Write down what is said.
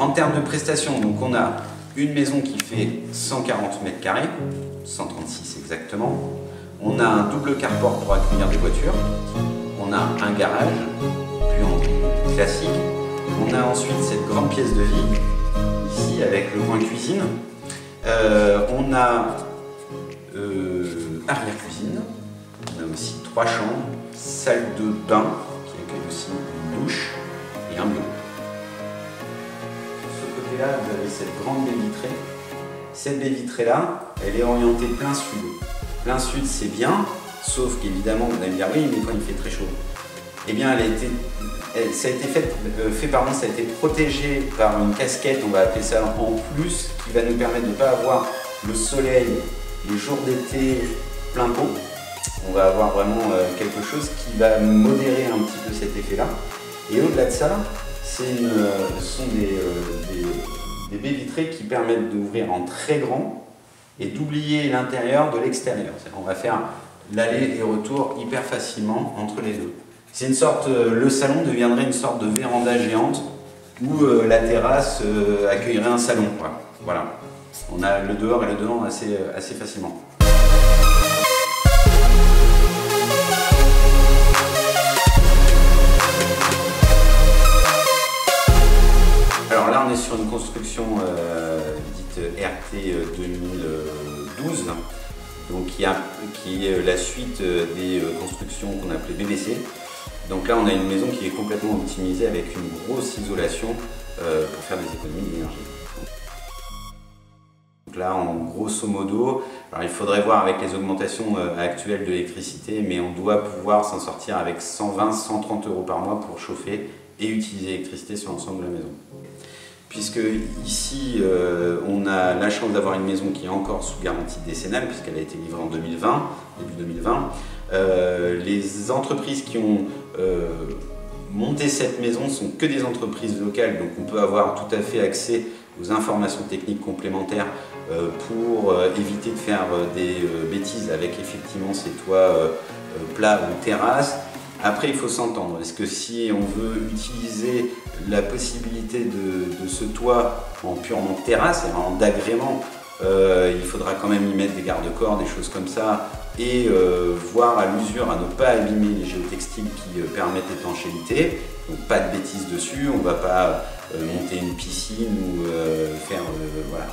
En termes de prestations, donc on a une maison qui fait 140 mètres carrés, 136 exactement. On a un double carport pour accueillir des voitures. On a un garage, puis en classique. On a ensuite cette grande pièce de vie, ici avec le coin cuisine. Euh, on a euh, arrière-cuisine. On a aussi trois chambres, salle de bain qui accueille aussi une douche et un bureau. Vous avez cette grande baie vitrée. Cette baie vitrée-là, elle est orientée plein sud. Plein sud, c'est bien, sauf qu'évidemment, vous allez me dire oui, mais quand il fait très chaud. Eh bien, elle a été, ça a été fait, euh, fait ça a été protégé par une casquette, on va appeler ça en plus, qui va nous permettre de ne pas avoir le soleil les jours d'été plein pot. On va avoir vraiment euh, quelque chose qui va modérer un petit peu cet effet-là. Et au-delà de ça, euh, ce sont des, des, des baies vitrées qui permettent d'ouvrir en très grand et d'oublier l'intérieur de l'extérieur. On va faire l'aller et retour hyper facilement entre les deux. C'est une sorte, euh, le salon deviendrait une sorte de véranda géante où euh, la terrasse euh, accueillerait un salon. Voilà. On a le dehors et le dedans assez, assez facilement. Sur une construction dite RT 2012 donc qui, est la suite des constructions qu'on appelait BBC. Donc là, on a une maison qui est complètement optimisée avec une grosse isolation euh, pour faire des économies d'énergie. Donc là, en grosso modo, il faudrait voir avec les augmentations euh, actuelles de l'électricité, mais on doit pouvoir s'en sortir avec 120-130 euros par mois pour chauffer et utiliser l'électricité sur l'ensemble de la maison. Puisque ici, euh, on a la chance d'avoir une maison qui est encore sous garantie décennale, puisqu'elle a été livrée en 2020, début 2020. les entreprises qui ont euh, monter cette maison sont que des entreprises locales, donc on peut avoir tout à fait accès aux informations techniques complémentaires euh, pour euh, éviter de faire des bêtises avec effectivement ces toits plats ou terrasses. Après, il faut s'entendre. Est-ce que si on veut utiliser la possibilité de, ce toit en purement terrasse, en d'agrément, il faudra quand même y mettre des garde-corps, des choses comme ça, et euh, voir à l'usure à ne pas abîmer les géotextiles qui euh, permettent l'étanchéité. Donc pas de bêtises dessus, on ne va pas euh, monter une piscine ou faire voilà,